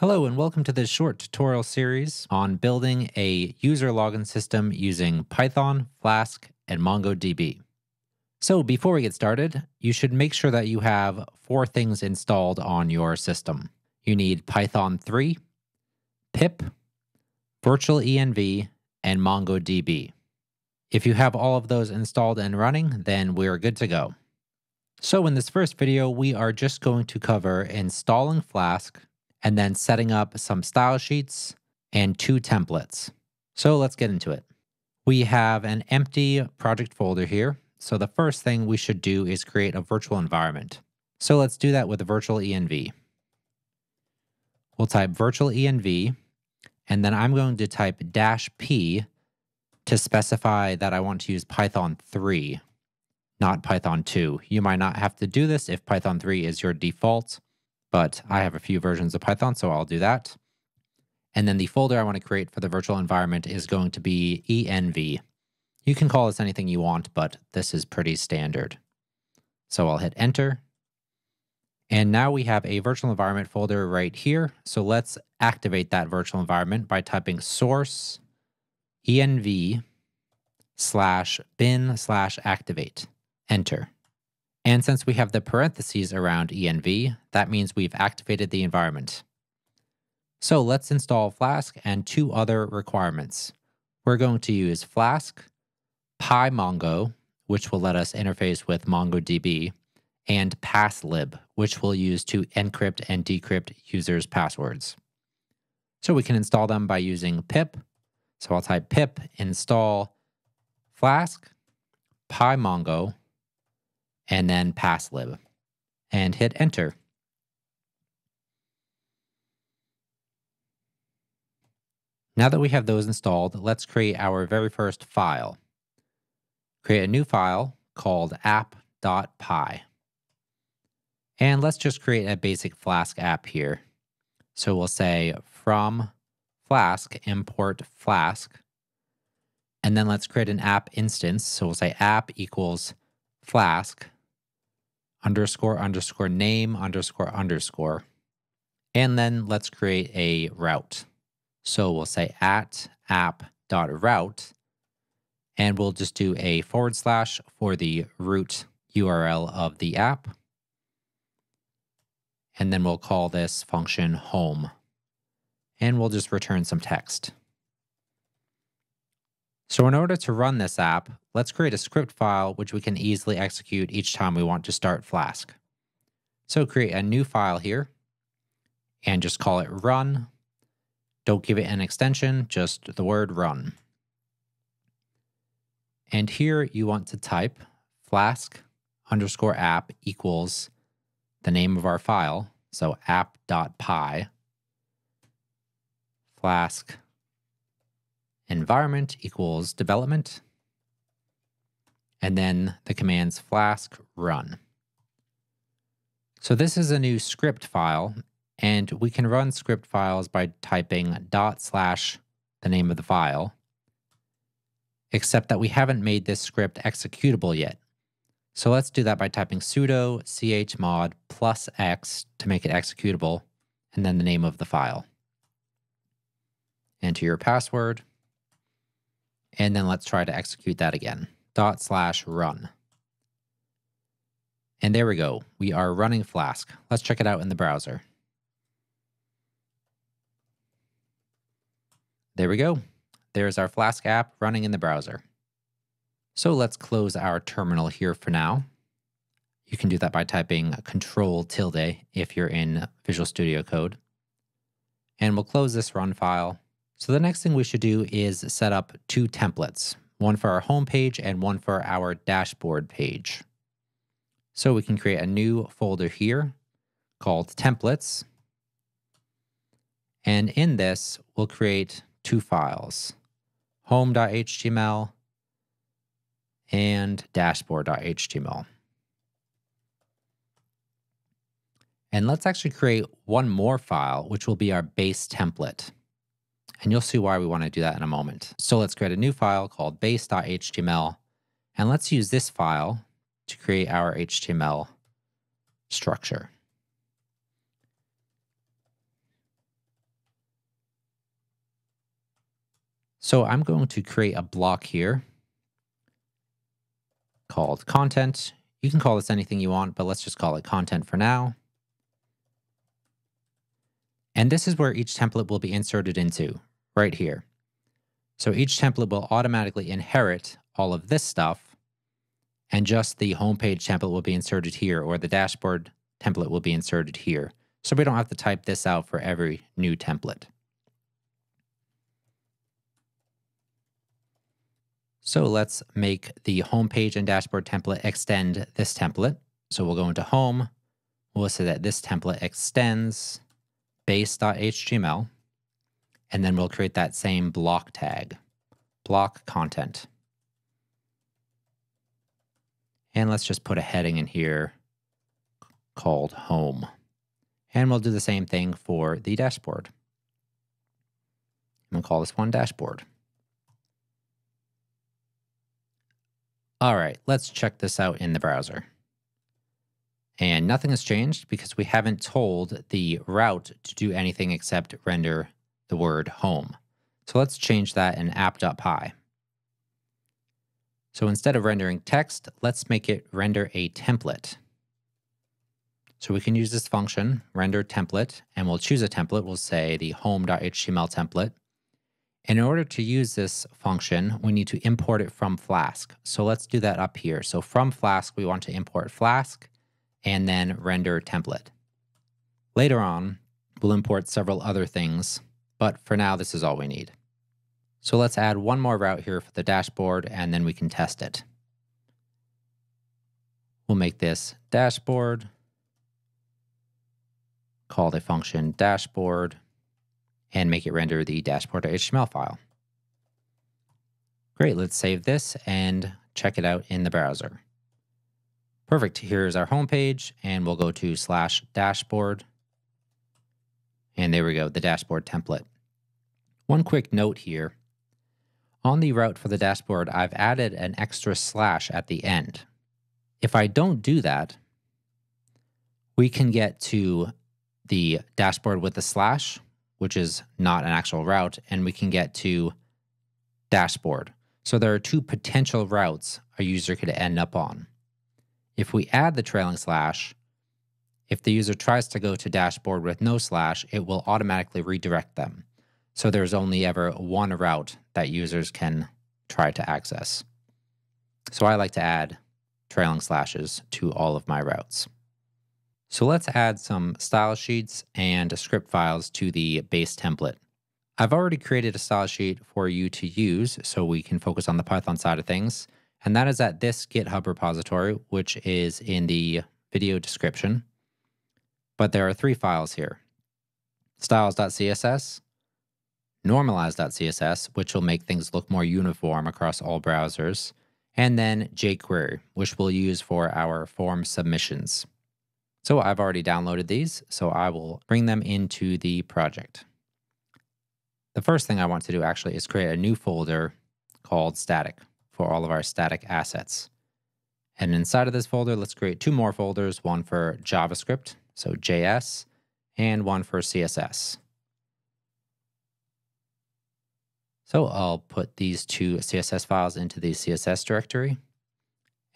Hello, and welcome to this short tutorial series on building a user login system using Python, Flask, and MongoDB. So, before we get started, you should make sure that you have four things installed on your system. You need Python 3, pip, virtual env, and MongoDB. If you have all of those installed and running, then we're good to go. So in this first video, we are just going to cover installing Flask and then setting up some style sheets and two templates. So let's get into it. We have an empty project folder here. So the first thing we should do is create a virtual environment. So let's do that with a virtual env. We'll type virtual env, and then I'm going to type dash p to specify that I want to use Python 3 not Python 2. You might not have to do this if Python 3 is your default, but I have a few versions of Python, so I'll do that. And then the folder I want to create for the virtual environment is going to be env. You can call this anything you want, but this is pretty standard. So I'll hit enter. And now we have a virtual environment folder right here. So let's activate that virtual environment by typing source env slash bin slash activate enter. And since we have the parentheses around env, that means we've activated the environment. So let's install Flask and two other requirements. We're going to use Flask, PyMongo, which will let us interface with MongoDB, and passlib, which we'll use to encrypt and decrypt users' passwords. So we can install them by using pip. So I'll type pip install Flask, PyMongo, and then passlib and hit enter. Now that we have those installed, let's create our very first file. Create a new file called app.py. And let's just create a basic Flask app here. So we'll say from Flask, import Flask. And then let's create an app instance. So we'll say app equals Flask underscore underscore name underscore underscore. And then let's create a route. So we'll say at app dot route, and we'll just do a forward slash for the root URL of the app. And then we'll call this function home. And we'll just return some text. So in order to run this app, let's create a script file which we can easily execute each time we want to start Flask. So create a new file here and just call it run. Don't give it an extension, just the word run. And here you want to type flask underscore app equals the name of our file. So app.py flask environment equals development, and then the commands flask run. So this is a new script file, and we can run script files by typing dot slash the name of the file, except that we haven't made this script executable yet. So let's do that by typing sudo chmod plus x to make it executable, and then the name of the file. Enter your password. And then let's try to execute that again. Dot slash run. And there we go. We are running Flask. Let's check it out in the browser. There we go. There's our Flask app running in the browser. So let's close our terminal here for now. You can do that by typing control tilde if you're in Visual Studio Code. And we'll close this run file so the next thing we should do is set up two templates, one for our home page and one for our dashboard page. So we can create a new folder here called templates. And in this, we'll create two files, home.html and dashboard.html. And let's actually create one more file, which will be our base template and you'll see why we want to do that in a moment. So let's create a new file called base.html, and let's use this file to create our HTML structure. So I'm going to create a block here called content. You can call this anything you want, but let's just call it content for now. And this is where each template will be inserted into, right here. So each template will automatically inherit all of this stuff, and just the homepage template will be inserted here, or the dashboard template will be inserted here. So we don't have to type this out for every new template. So let's make the homepage and dashboard template extend this template. So we'll go into home. We'll say that this template extends base.html, and then we'll create that same block tag, block content. And let's just put a heading in here called home. And we'll do the same thing for the dashboard. We'll call this one dashboard. All right, let's check this out in the browser. And nothing has changed because we haven't told the route to do anything except render the word home. So let's change that in app.py. So instead of rendering text, let's make it render a template. So we can use this function, render template, and we'll choose a template. We'll say the home.html template. In order to use this function, we need to import it from Flask. So let's do that up here. So from Flask, we want to import Flask and then render template. Later on, we'll import several other things, but for now, this is all we need. So let's add one more route here for the dashboard, and then we can test it. We'll make this dashboard, call the function dashboard, and make it render the dashboard.html file. Great, let's save this and check it out in the browser. Perfect, here's our home page, and we'll go to slash dashboard. And there we go, the dashboard template. One quick note here. On the route for the dashboard, I've added an extra slash at the end. If I don't do that, we can get to the dashboard with the slash, which is not an actual route, and we can get to dashboard. So there are two potential routes a user could end up on. If we add the trailing slash, if the user tries to go to dashboard with no slash, it will automatically redirect them. So there's only ever one route that users can try to access. So I like to add trailing slashes to all of my routes. So let's add some style sheets and script files to the base template. I've already created a style sheet for you to use so we can focus on the Python side of things. And that is at this GitHub repository, which is in the video description. But there are three files here styles.css, normalize.css, which will make things look more uniform across all browsers, and then jQuery, which we'll use for our form submissions. So I've already downloaded these, so I will bring them into the project. The first thing I want to do actually is create a new folder called static for all of our static assets. And inside of this folder, let's create two more folders, one for JavaScript, so JS, and one for CSS. So I'll put these two CSS files into the CSS directory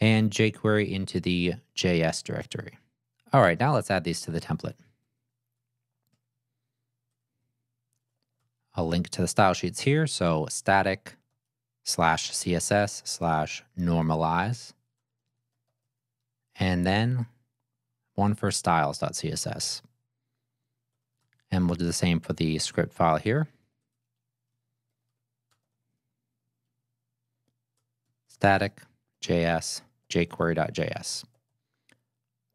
and jQuery into the JS directory. All right, now let's add these to the template. I'll link to the style sheets here. So static slash CSS slash normalize. And then one for styles.css. And we'll do the same for the script file here. Static JS jQuery.js.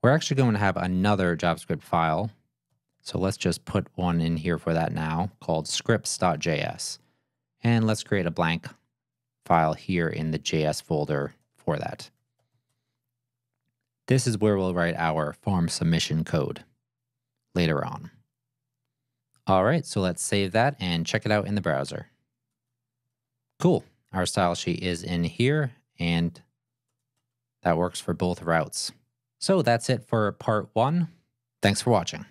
We're actually going to have another JavaScript file. So let's just put one in here for that now called scripts.js. And let's create a blank file here in the JS folder for that. This is where we'll write our form submission code later on. All right, so let's save that and check it out in the browser. Cool. Our style sheet is in here and that works for both routes. So that's it for part one. Thanks for watching.